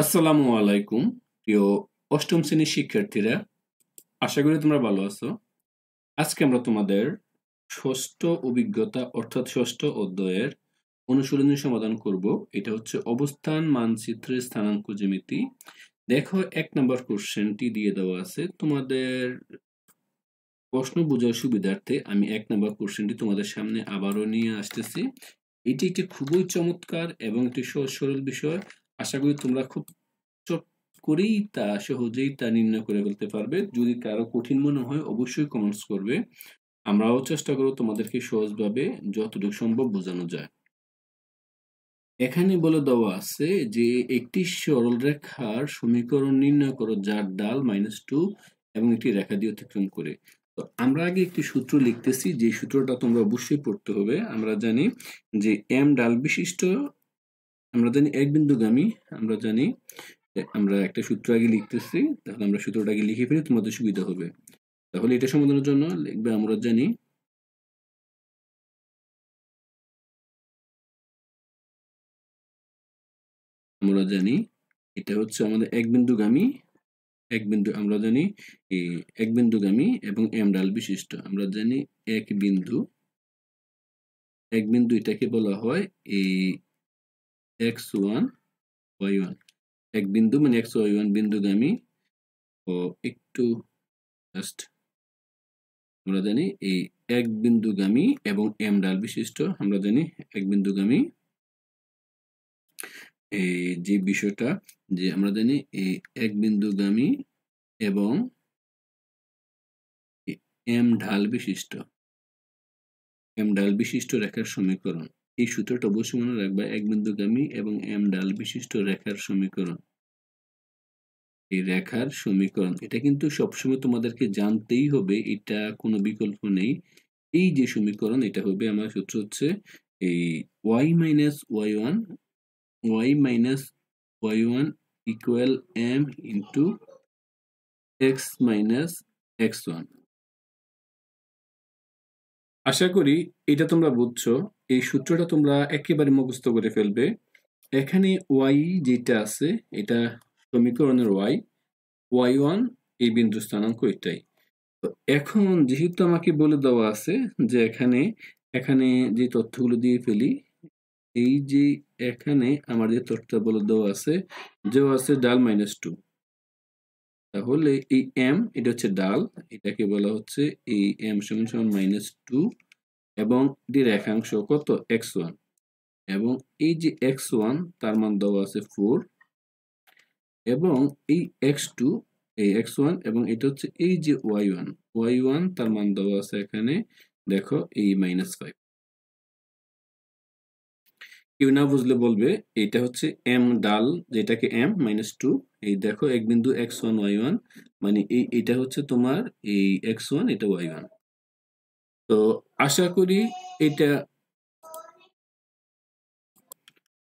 আসসালামু আলাইকুম, প্রিয় অষ্টম শ্রেণির শিক্ষার্থীরা। আশা করি তোমরা ভালো আছো। আজকে আমরা তোমাদের ষষ্ঠ অভিজ্ঞতা, অর্থাৎ ষষ্ঠ অধ্যায়ের অনুশীলনী সমাধান করব। এটা হচ্ছে অবস্থান, মানচিত্রের স্থানাঙ্ক, জ্যামিতি। দেখো, এক নম্বর কোশ্চেনটি দিয়ে দেওয়া আছে। তোমাদের প্রশ্ন বোঝার সুবিধার্থে আমি এক নম্বর কোশ্চেনটি তোমাদের সামনে আবারও নিয়ে আসতেছি। এটি একটি খুবই চমৎকার এবং একটি সহজ সরল বিষয়। আশা করি তোমরা খুব চট করেই তা সহজেই তা নির্ণয় করে ফেলতে পারবে। যদি কারও কঠিন মনে হয়, অবশ্যই কমেন্টস করবে। আমরাও চেষ্টা করব তোমাদেরকে সহজভাবে যতটুকু সম্ভব বোঝানো যায়। এখানে বলে দেওয়া আছে যে, একটি সরল রেখার সমীকরণ নির্ণয় করো যার ডাল মাইনাস টু এবং একটি রেখা দিয়ে অতিক্রম করে। তো আমরা আগে একটি সূত্র লিখতেছি, যে সূত্রটা তোমরা অবশ্যই পড়তে হবে। আমরা জানি যে এম ডাল বিশিষ্ট আমরা জানি এক বিন্দুগামী, আমরা জানি আমরা একটা সূত্র আগে লিখতেছি, তাহলে আমরা সূত্রটা আগে লিখে ফেলি, তোমাদের সুবিধা হবে। তাহলে এটা সমাধানের জন্য লিখবে, আমরা জানি আমরা জানি এটা হচ্ছে আমাদের এক বিন্দুগামী, এক বিন্দু, আমরা জানি এক বিন্দুগামী এবং এম ডাল বিশিষ্ট। আমরা জানি এক বিন্দু এক বিন্দু এটাকে বলা হয় এই এক্স ওয়ান ওয়াই ওয়ান। এক বিন্দু মানে এক্স ওয়াই ওয়ান বিন্দুগামী। ও, একটু জাস্ট আমরা জানি এই এক বিন্দুগামী এবং এম ডাল বিশিষ্ট, আমরা জানি এক বিন্দুগামী। এই যে বিষয়টা, যে আমরা জানি এই এক বিন্দুগামী এবং এম ঢাল বিশিষ্ট। এম ডাল বিশিষ্ট রেখার সমীকরণ। এই সূত্রটা অবশ্যই মনে রাখবা, এক বিন্দুগামী এবং এম ডাল বিশিষ্ট রেখার সমীকরণ। এই রেখার সমীকরণ, এটা কিন্তু সবসময় তোমাদেরকে জানতেই হবে, এটা কোনো বিকল্প নেই। এই যে সমীকরণ, এটা হবে আমার সূত্র হচ্ছে এই Y minus Y one Y minus Y one equal M into X minus X one আশা করি এটা তোমরা বুঝছ। এই সূত্রটা তোমরা একেবারে মুখস্থ করে ফেলবে। এখানে ওয়াই যেটা আছে, এটা সমীকরণের ওয়াই ওয়াই ওয়ান এই বিন্দু স্থানাঙ্ক এটাই। তো এখন যেহেতু আমাকে বলে দেওয়া আছে যে এখানে এখানে যে তথ্যগুলো দিয়ে ফেলি, এই যে এখানে আমার যে তথ্য বলে দেওয়া আছে, যে আছে ডাল মাইনাস টু তাহলে এই এম এটা হচ্ছে ডাল, এটাকে বলা হচ্ছে এই এম সমান সমান মাইনাস টু এবং এটি রেখাংশ কত? এক্স ওয়ান এবং এই যে এক্স ওয়ান তার মান দেওয়া আছে ফোর এবং এই এক্স টু এই এক্স ওয়ান এবং এটা হচ্ছে এই যে ওয়াই ওয়ান ওয়াই ওয়ান তার মান দেওয়া আছে এখানে, দেখো, এই মাইনাস ফাইভ কেউ না বুঝলে বলবে, এটা হচ্ছে এম ডাল, যেটাকে এম মাইনাস টু এই দেখো, এক বিন্দু এক্স ওয়ান ওয়াই ওয়ান মানে এই, এটা হচ্ছে তোমার এই এক্স ওয়ান এটা ওয়াই ওয়ান তো আশা করি এটা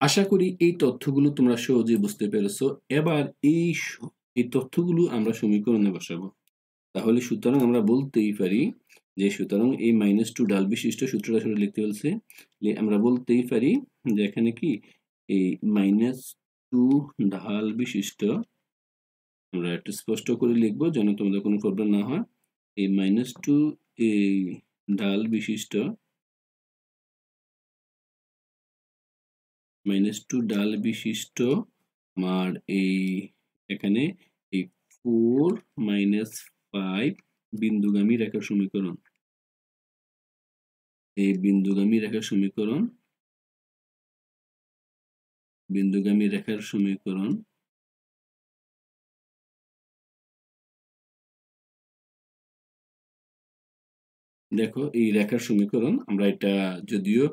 আশা করি এই তথ্যগুলো তোমরা সহজেই বুঝতে পেরেছ। এবার এই এই তথ্যগুলো আমরা সমীকরণে বসাবো। তাহলে সুতরাং আমরা বলতেই পারি যে সুতরাং এই মাইনাস টু ডাল বিশিষ্ট সূত্রটা আসলে লিখতে বলছে। আমরা বলতেই পারি যে এখানে কি? এই মাইনাস টু ঢাল বিশিষ্ট, আমরা একটু স্পষ্ট করে লিখব যেন তোমাদের কোনো প্রবলেম না হয়। এই মাইনাস টু এই ঢাল বিশিষ্ট। মাইনাস টু ডাল বিশিষ্ট আমার এই এখানে এই ফোর মাইনাস ফাইভ বিন্দুগামী রেখার সমীকরণ। এই বিন্দুগামী রেখার সমীকরণ, বিন্দুগামী রেখার সমীকরণ দেখো এই রেখার সমীকরণ আমরা এটা যদিও,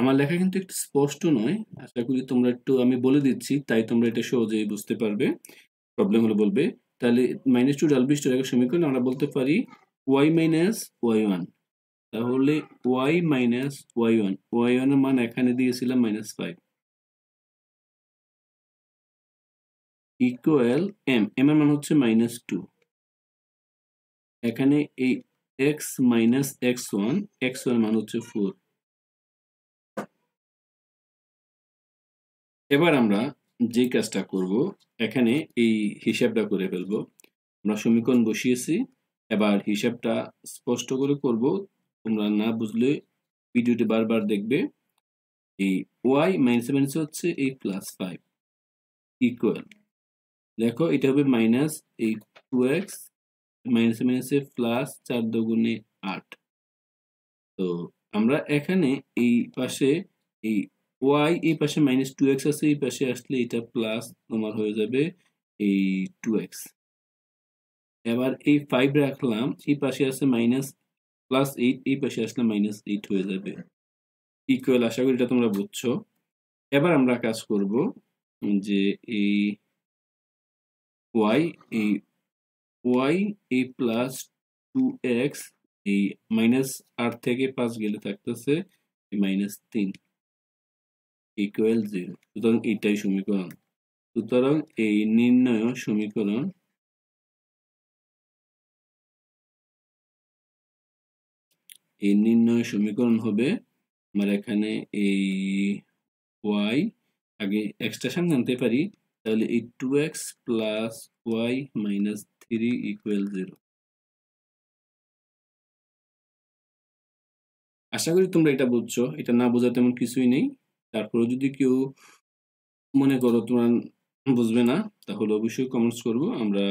আমার লেখা কিন্তু একটু স্পষ্ট নয়, আশা করি তোমরা একটু আমি বলে দিচ্ছি, তাই তোমরা এটা সহজেই বুঝতে পারবে প্রবলেম হলে বলবে। তাহলে মাইনাস টু ডাল বিশ রেখার সমীকরণ আমরা বলতে পারি ওয়াই মাইনাস ওয়াই ওয়ান তাহলে Y minus Y one Y ওয়ানের মান এখানে দিয়েছিলাম minus five equal M M এর মান হচ্ছে মাইনাস টু এখানে এই X minus X one X one মান হচ্ছে ফোর এবার আমরা যে কাজটা করব, এখানে এই হিসাবটা করে ফেলব। আমরা সমীকরণ বসিয়েছি, এবার হিসাবটা স্পষ্ট করে করব। তোমরা না বুঝলে ভিডিওটি বারবার দেখবে। এই ওয়াই মাইনাস মাইনাস হচ্ছে এই প্লাস ফাইভ ইকুয়াল দেখো, এটা হবে মাইনাস এই টু এক্স মাইনাস মাইনাসে প্লাস চার দুগুণে আট। তো আমরা এখানে এই পাশে এই ওয়াই এই পাশে মাইনাস টু এক্স আছে, এই পাশে আসলে এটা প্লাস তোমার হয়ে যাবে এই টু এক্স এবার এই ফাইভ রাখলাম, এই পাশে আছে মাইনাস প্লাস এইট এই পাশে আসলে মাইনাস এইট হয়ে যাবে। ইকুয়াল আশা করি এটা তোমরা বুঝছ। এবার আমরা কাজ করব যে এই ওয়াই এই ওয়াই এই প্লাস টু এক্স এই মাইনাস আট থেকে পাঁচ গেলে থাকতেছে মাইনাস তিন ইকুয়াল জিরো সুতরাং এইটাই সমীকরণ। সুতরাং এই নির্ণয় সমীকরণ এই নির্ণয় সমীকরণ হবে আমার এখানে এই ওয়াই আগে এক্সট্রা সামনে আনতে পারি, তাহলে এই two X plus Y minus three equal zero আশা করি তোমরা এটা বুঝছ। এটা না বোঝা তেমন কিছুই নেই। তারপরে যদি কেউ মনে করো তোমরা বুঝবে না, তাহলে অবশ্যই কমেন্টস করব। আমরা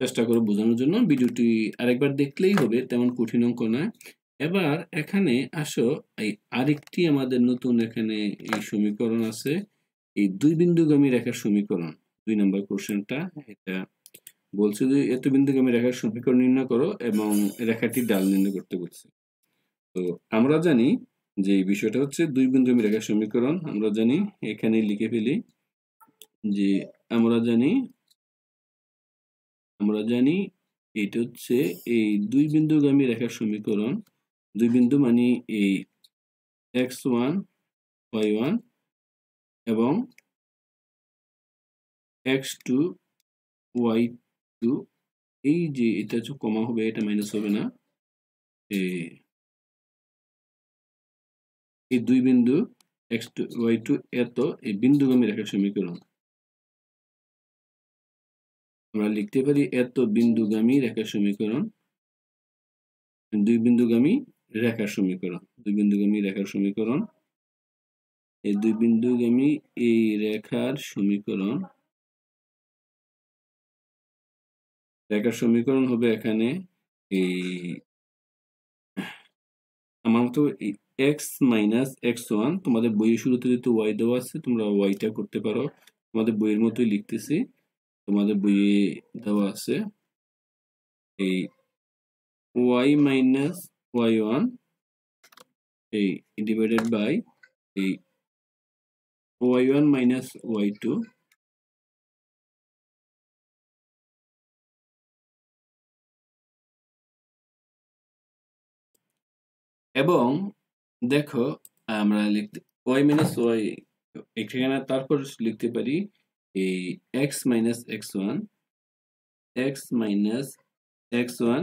চেষ্টা করব বোঝানোর জন্য। ভিডিওটি আরেকবার দেখলেই হবে, তেমন কঠিন অঙ্ক নয়। এবার এখানে আসো, এই আরেকটি আমাদের নতুন এখানে এই সমীকরণ আছে। এই দুই বিন্দুগামী রেখার সমীকরণ, দুই নম্বর কোশ্চেনটা এটা বলছে যে, এত বিন্দুগামী রেখার সমীকরণ নির্ণয় করো এবং রেখাটি ডাল নির্ণয় করতে বলছে। তো আমরা জানি যে এই বিষয়টা হচ্ছে দুই বিন্দুগামী রেখার সমীকরণ। আমরা জানি, এখানে লিখে ফেলি যে, আমরা জানি আমরা জানি এটা হচ্ছে এই দুই বিন্দুগামী রেখার সমীকরণ। দুই বিন্দু মানে এই এক্স ওয়ান, ওয়াই ওয়ান এবং এক্স টু, ওয়াই টু এই যে এটা হচ্ছে কমা হবে, এটা মাইনাস হবে না। এই দুই বিন্দু এক্স টু ওয়াই টু এত, এই বিন্দুগামী রেখার সমীকরণ। আমরা লিখতে পারি এত বিন্দুগামী রেখার সমীকরণ, দুই বিন্দুগামী রেখার সমীকরণ, দুই বিন্দুগামী রেখার সমীকরণ। এই দুই বিন্দুগামী এই রেখার সমীকরণ রেখার সমীকরণ হবে এখানে এই আমার তো এক্স মাইনাস এক্স ওয়ান তোমাদের বইয়ের শুরুতে যেহেতু ওয়াই দেওয়া আছে, তোমরা ওয়াইটা করতে পারো। তোমাদের বইয়ের মতোই লিখতেছি। তোমাদের বইয়ে দেওয়া আছে এই ওয়াই মাইনাস ওয়াই ওয়ান এই ডিভাইডেড বাই এই Y one minus Y two এবং দেখো, আমরা লিখতে ওয়াই মাইনাস ওয়াই এখানে তারপর লিখতে পারি এই X minus X one X minus X one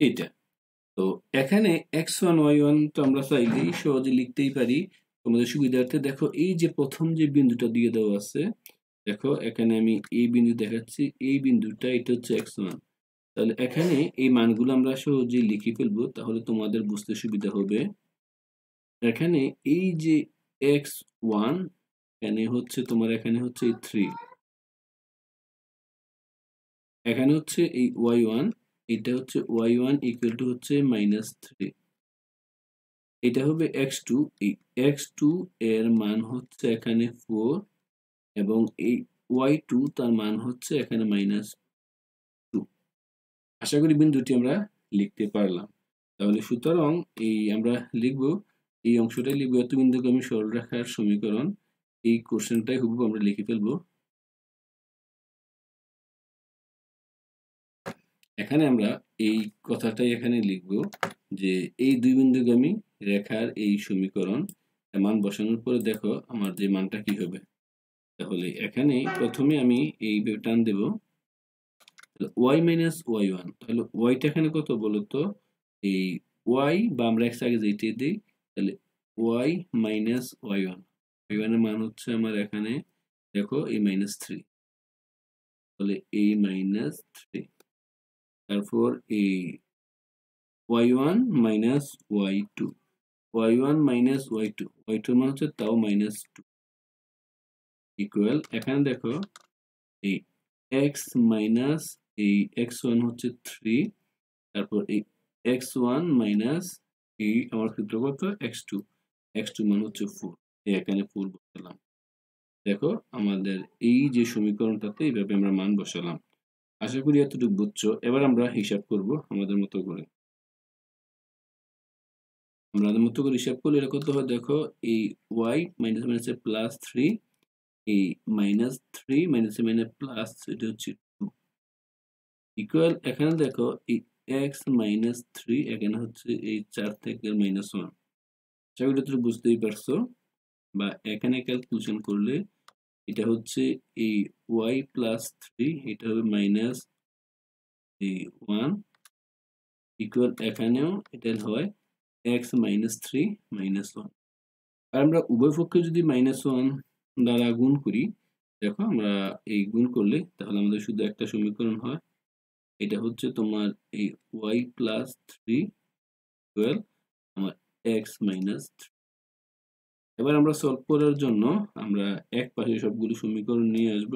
এটা তো এখানে এক্স ওয়ান ওয়াই ওয়ান তো আমরা চাইলেই সহজে লিখতেই পারি। তোমাদের সুবিধার্থে দেখো, এই যে প্রথম যে বিন্দুটা দিয়ে দেওয়া আছে, দেখো, এখানে আমি এই বিন্দু দেখাচ্ছি, এই বিন্দুটা, এটা হচ্ছে এক্স ওয়ান তাহলে এখানে এই মানগুলো আমরা সহজেই লিখে ফেলব, তাহলে তোমাদের বুঝতে সুবিধা হবে। এখানে এই যে এক্স ওয়ান, এখানে হচ্ছে তোমার, এখানে হচ্ছে এই থ্রি। এখানে হচ্ছে এই ওয়াই ওয়ান, এটা হচ্ছে ওয়াই ওয়ান ইকুয়াল টু হচ্ছে মাইনাস থ্রি এটা হবে এক্স টু, এই এক্স টু এর মান হচ্ছে এখানে ফোর এবং এই ওয়াই টু তার মান হচ্ছে এখানে মাইনাস আশা করি বিন্দুটি আমরা লিখতে পারলাম। তাহলে সুতরাং এই আমরা লিখব, এই অংশটাই লিখব এত বিন্দুগামী সরলরেখার সমীকরণ, এই কোশ্চেনটাই হুবহু আমরা লিখে ফেলব। এখানে আমরা এই কথাটাই এখানে লিখব যে এই দুই বিন্দুগামী রেখার এই সমীকরণ মান বসানোর পরে দেখো আমার যে মানটা কি হবে। তাহলে এখানে প্রথমে আমি এই টান দেব। ওয়াই মাইনাস ওয়াই ওয়ান তাহলে ওয়াইটা এখানে কত বলতো? এই ওয়াই বা আমরা এক্স আগে যেটি দিই, তাহলে Y minus Y one Y ওয়ানের মান হচ্ছে আমার এখানে, দেখো এই মাইনাস থ্রি তাহলে এই মাইনাস থ্রি তারপর এই Y one minus Y two Y one minus Y two Y two মান হচ্ছে তাও মাইনাস টু ইকুয়াল এখানে দেখো, এই এক্স মাইনাস এই এক্স ওয়ান হচ্ছে থ্রি তারপর এই এক্স ওয়ান মাইনাস এই আমার ক্ষেত্রে কত? এক্স টু এক্স টু মান হচ্ছে ফোর এখানে ফোর বসালাম। দেখো, আমাদের এই যে সমীকরণটাতে এইভাবে আমরা মান বসালাম। আশা করি এতটুকু বুঝছ। এবার আমরা হিসাব করব আমাদের মতো করে। আমাদের মতো করে হিসাব করলে এটা কত হয়? দেখো, এই ওয়াই মাইনাস মাইনাসে প্লাস থ্রি এই মাইনাস থ্রি মাইনাসে মাইনাস প্লাস এটা হচ্ছে ইকুয়াল এখানে দেখো এই এক্স মাইনাস থ্রি এখানে হচ্ছে এই চার থেকে মাইনাস ওয়ান সেগুলো তুমি বুঝতেই পারছ। বা এখানে ক্যালকুলেশন করলে এটা হচ্ছে এই ওয়াই প্লাস থ্রি এটা হবে মাইনাস এই ওয়ান ইকুয়াল এখানেও এটা হয় X minus three minus one আর আমরা উভয় পক্ষে যদি মাইনাস ওয়ান দ্বারা গুণ করি, দেখো আমরা এই গুণ করলে তাহলে আমাদের শুধু একটা সমীকরণ হয় এটা হচ্ছে তোমার এই ওয়াই প্লাস থ্রি টুয়েলভ আমার এক্স মাইনাস থ্রি এবার আমরা সলভ করার জন্য আমরা এক পাশে সবগুলো সমীকরণ নিয়ে আসব,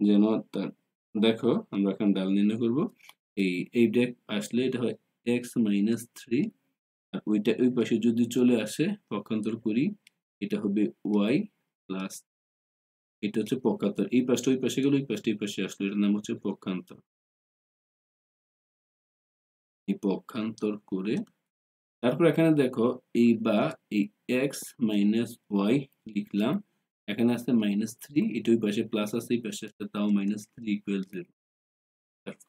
যেন তার, দেখো আমরা এখন ডাল নির্ণয় করব। এই এই ডেক আসলে এটা হয় এক্স মাইনাস থ্রি আর ওইটা ওই পাশে যদি চলে আসে, পক্ষান্তর করি, এটা হবে ওয়াই প্লাস এটা হচ্ছে পক্ষান্তর। এই পাশটা ওই পাশে গেলে, ওই পাশটা এই পাশে আসলো, এটার নাম হচ্ছে পক্ষান্তর। এই পক্ষান্তর করে। তারপর এখানে দেখো, এই বা, এই এক্স মাইনাস ওয়াই লিখলাম। এখানে আছে মাইনাস থ্রি এটা ওই পাশে প্লাস আছে, এই পাশে আছে, তাও minus three equal zero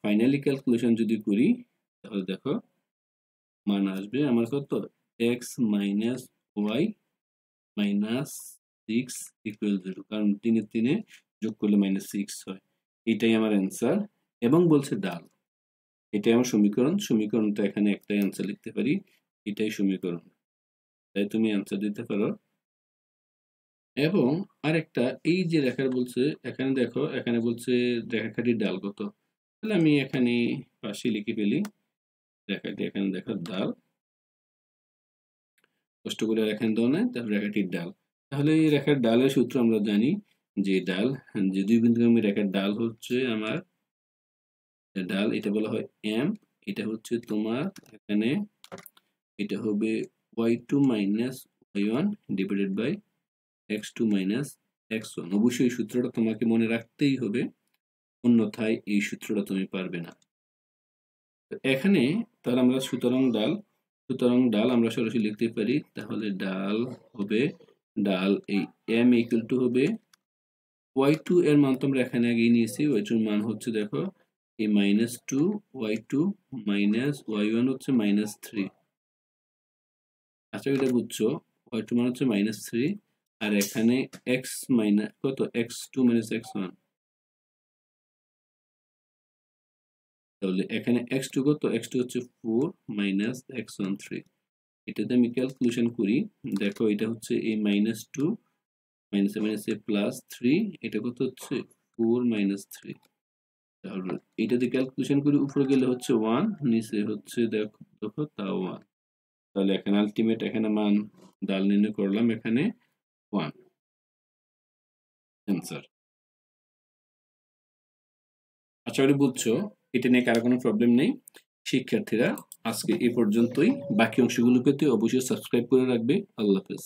finally calculation যদি করি, তাহলে দেখো, মান আসবে আমার কত? X minus Y minus six equal zero কারণ তিনে তিনে যোগ করলে মাইনাস সিক্স হয়। এটাই আমার অ্যান্সার এবং বলছে ডাল। এটাই আমার সমীকরণ। সমীকরণটা এখানে একটাই অ্যান্সার লিখতে পারি। এটাই সমীকরণ। তাই তুমি অ্যান্সার দিতে পারো। এবং আরেকটা, এই যে রেখার বলছে, এখানে দেখো, এখানে বলছে রেখাটির ডাল কত? তাহলে আমি এখানে পাশে লিখে ফেলি। রেখাটি এখানে দেখো, ডাল। কষ্ট করে রেখান দেওয়া নাই তারপর রেখাটির ডাল। তাহলে এই রেখার ডালের সূত্র আমরা জানি যে ডাল, যে দুই বিন্দুগামী রেখার ডাল হচ্ছে আমার ডাল, এটা বলা হয় এম, এটা হচ্ছে তোমার এখানে, এটা হবে Y two minus Y one divided by X two minus X one অবশ্যই সূত্রটা তোমাকে মনে রাখতেই হবে, অন্যথায় এই সূত্রটা তুমি পারবে না। এখানে তাহলে আমরা সুতরাং ডাল সুতরাং ডাল আমরা সরাসরি লিখতে পারি, তাহলে ডাল হবে, ডাল এই এম ইকুয়াল টু হবে ওয়াই টু এর মান তো আমরা এখানে আগেই নিয়েছি ওয়াই টুর মান হচ্ছে দেখো এই minus two Y two minus Y one হচ্ছে মাইনাস থ্রি আচ্ছা এটা বুঝছ। ওয়াই টু মান হচ্ছে মাইনাস থ্রি আর এখানে এক্স মাইনাস কত? X two minus X one তাহলে এখানে এক্স টু কত? এক্স টু হচ্ছে four minus X one three এটাতে আমি ক্যালকুলেশন করি। দেখো, এটা হচ্ছে এই মাইনাস টু মাইনাসে মাইনাসে প্লাস থ্রি এটা কত হচ্ছে? ফোর মাইনাস থ্রি তাহলে এটাতে ক্যালকুলেশন করি উপরে গেলে হচ্ছে ওয়ান নিচে হচ্ছে দেখো দেখো ওয়ান তাহলে এখানে আলটিমেট এখানে মান, ডাল নির্ণয় করলাম এখানে ওয়ান অ্যান্সার আশা করি বুঝছ, এটা নিয়ে কারও কোনো প্রবলেম নেই। শিক্ষার্থীরা, আজকে এ পর্যন্তই। বাকি অংশগুলো পেতে অবশ্যই সাবস্ক্রাইব করে রাখবে। আল্লাহ হাফেজ।